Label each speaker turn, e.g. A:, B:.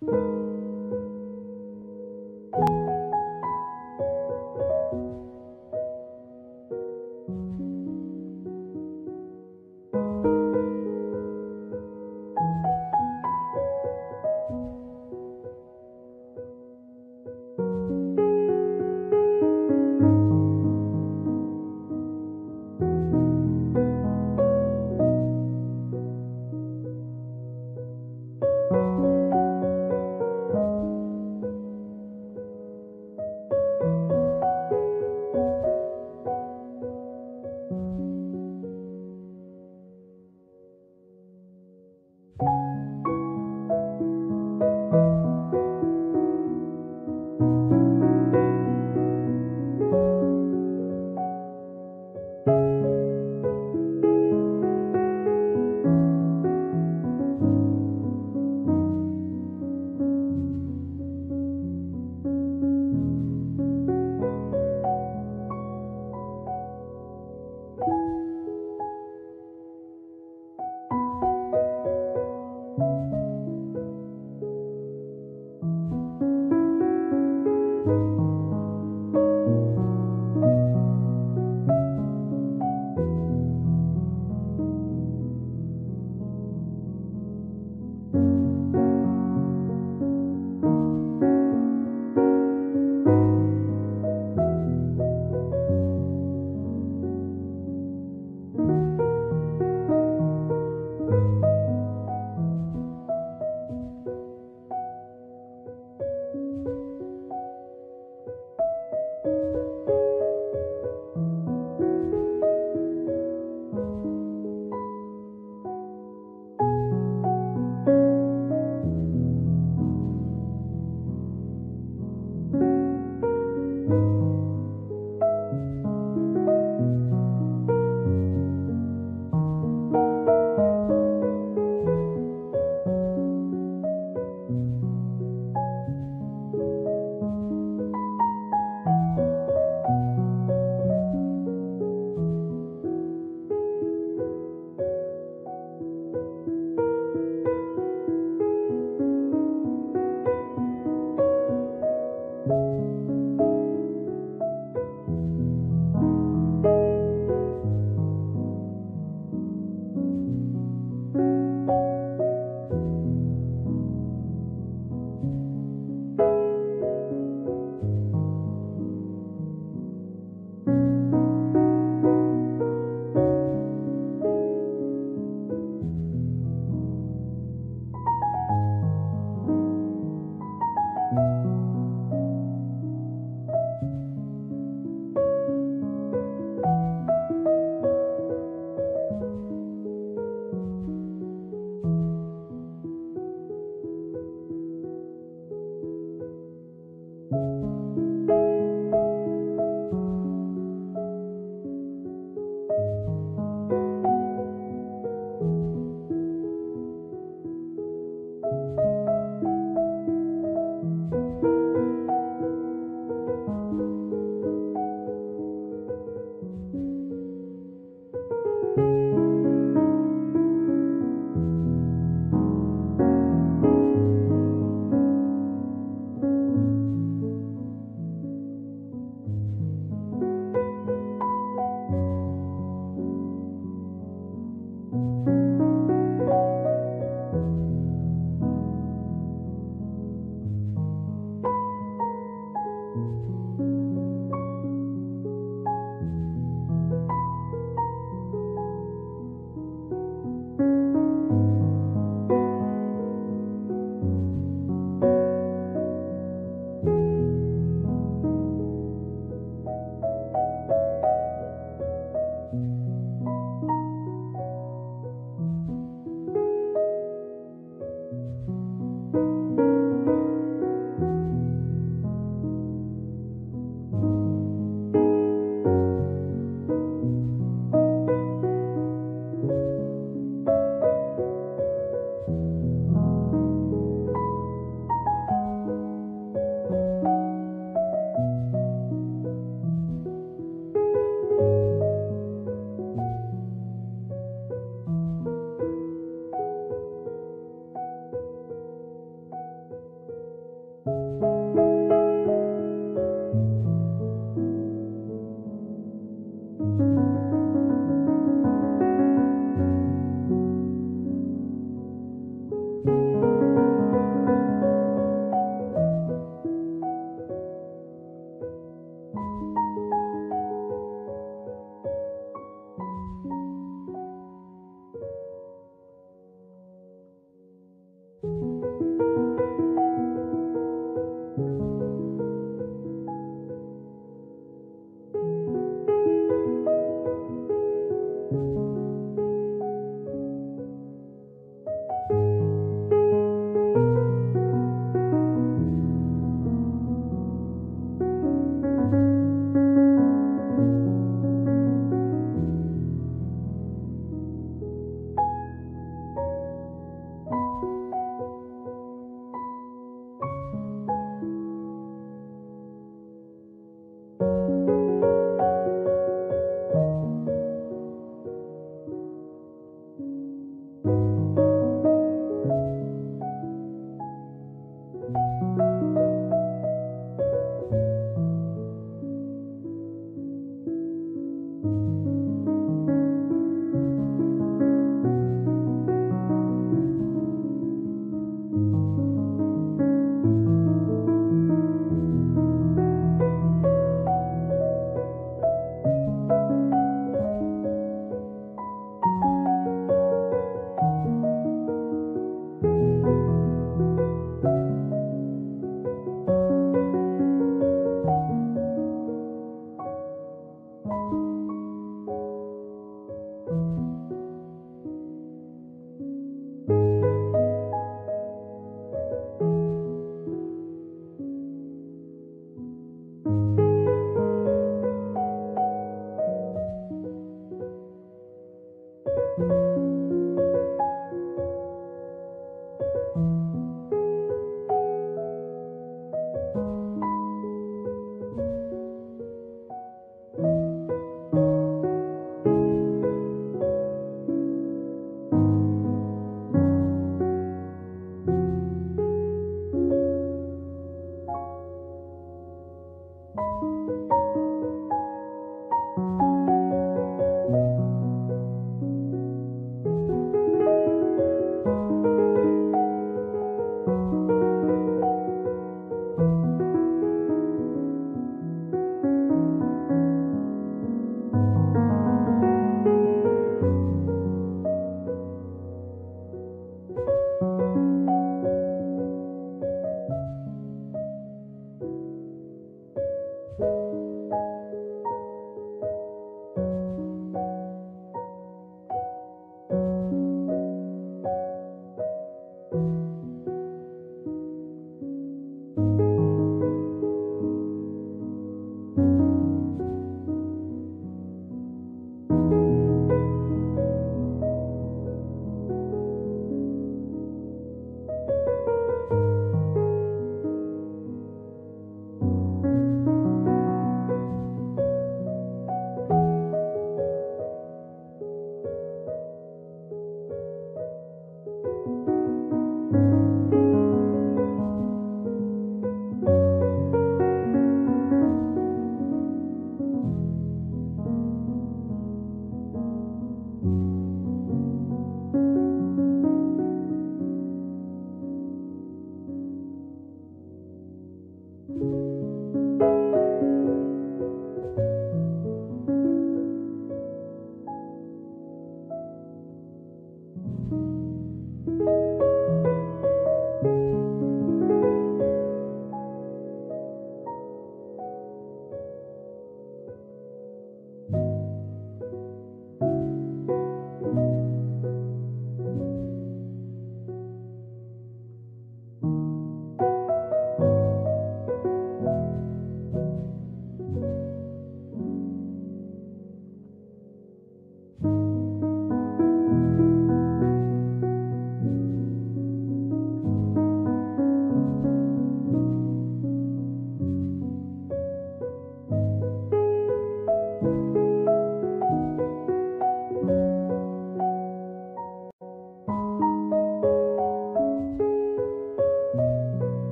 A: Música